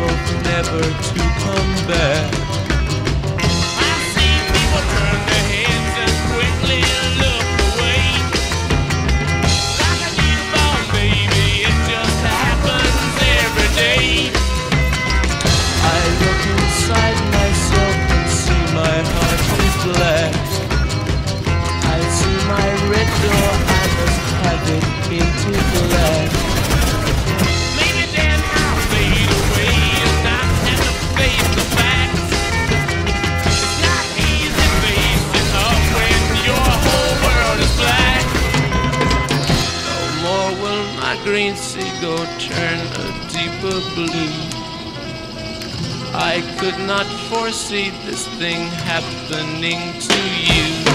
hope never to come back. green seagull turn a deeper blue. I could not foresee this thing happening to you.